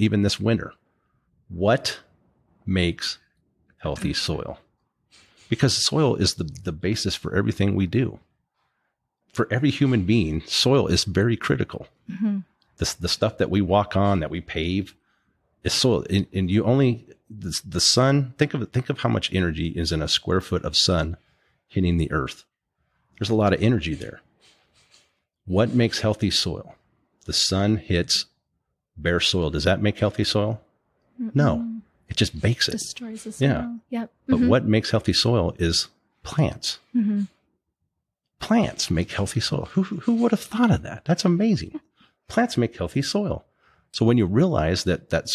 even this winter. What makes healthy soil? Because soil is the, the basis for everything we do. For every human being, soil is very critical. Mhm. The, the stuff that we walk on, that we pave, is soil. And, and you only the, the sun. Think of it. Think of how much energy is in a square foot of sun hitting the earth. There's a lot of energy there. What makes healthy soil? The sun hits bare soil. Does that make healthy soil? No, it just bakes it. Destroys the Yeah. Yep. But Mhm. what makes healthy soil is plants. Mhm. Plants make healthy soil. Who, who would have thought of that? That's amazing. Plants make healthy soil. So when you realize that that